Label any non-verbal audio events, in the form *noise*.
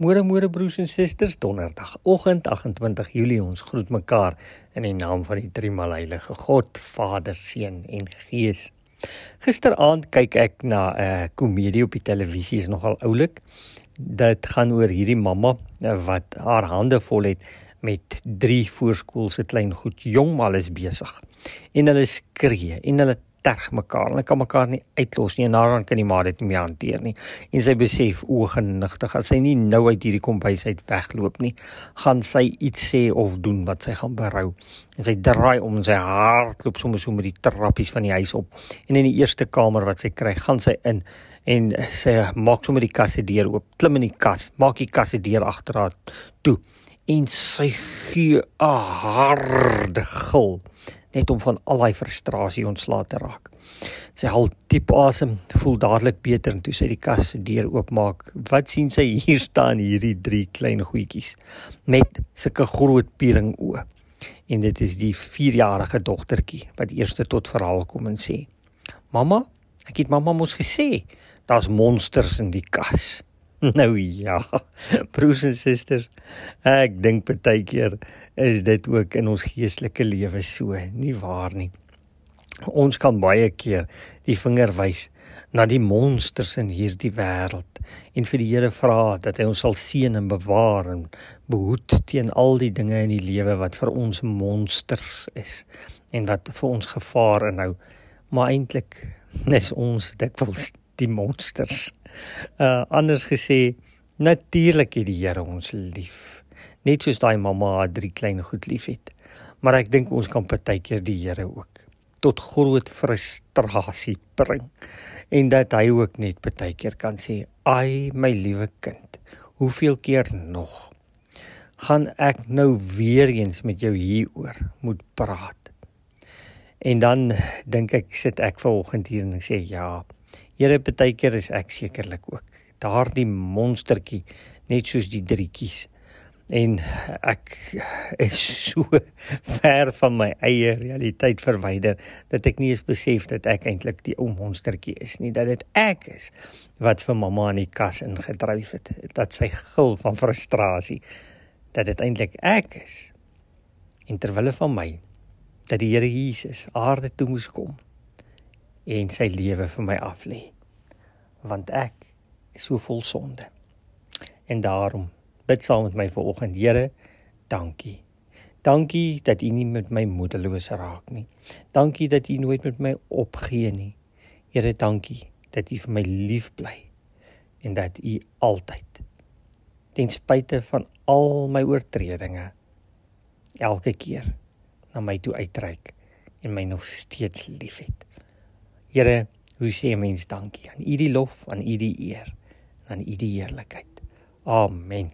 Môre môre broers en susters, donderdag, oggend 28 Julie, ons groet mekaar in die naam van die Driemaal Heilige God, Vader, Seun en Gees. Gisteraand kyk ek na 'n uh, komedie op die televisie, is nogal oulik. Dit gaan oor hierdie mamma uh, wat haar hande vol het met drie voorskoolse klein goed, jong maar is besig. En hulle skree en hulle terg mekaar. Hulle kan mekaar nie uitlos nie en daaraan kan die ma dit nie meer hanteer nie. En sy besef ogenigtig as sy nie nou uit hierdie kombuis uit wegloop nie, gaan sy iets sê of doen wat sy gaan berou. En sy draai om en sy hardloop sommer so met die trappies van die huis op. En in die eerste kamer wat sy kry, gaan sy in en sy maak sommer die kasse deur oop, klim in die kas, maak die kasse deur agter haar toe en sy gee 'n harde gil net om van al daai frustrasie ontslae te raak. Sy haal diep asem, voel dadelik beter en toe sy die kas se deur oopmaak, wat sien sy hier staan hierdie drie klein goetjies met sulke groot piering oë. En dit is die 4-jarige dogtertjie wat eers tot verhaal kom en sê: "Mamma, ek het mamma mos gesê, daar's monsters in die kas." *laughs* Nou ja, broers en susters, ek dink baie keer is dit ook in ons geestelike lewe so, nie waar nie. Ons kan baie keer die vinger wys na die monsters in hierdie wêreld en vir die Here vra dat hy ons sal seën en bewaar en behoed teen al die dinge in die lewe wat vir ons monsters is en wat vir ons gevaar inhou. Maar eintlik is ons dikwels die monsters. Uh anders gesê, natuurlik het die Here ons lief. Net soos daai mamma haar drie klein goed liefhet. Maar ek dink ons kan partykeer die Here ook tot groot frustrasie bring en dat hy ook net partykeer kan sê, "Ai my liewe kind, hoeveel keer nog gaan ek nou weer eens met jou hieroor moet praat?" En dan dink ek sit ek vanoggend hier en ek sê, "Ja, Here, baie keer is ek sekerlik ook. Daardie monstertjie net soos die drietjies. En ek is so *laughs* ver van my eie realiteit verwyder dat ek nie eens besef dat ek eintlik die ou monstertjie is nie, dat dit ek is wat vir mamma in die kas ingedryf het, dat sy gil van frustrasie dat dit eintlik ek is. En terwille van my dat die Here Jesus aarde toe moes kom en sy lewe vir my af lê. Want ek is so vol sonde. En daarom bid saam met my vanoggend, Here, dankie. Dankie dat U nie met my moedeloos raak nie. Dankie dat U nooit met my opgee nie. Here, dankie dat U vir my lief bly en dat U altyd ten spyte van al my oortredinge elke keer na my toe uitreik en my nog steeds liefhet. Here, hoe sê mens dankie aan U die lof, aan U die eer, aan U die heerlikheid. Amen.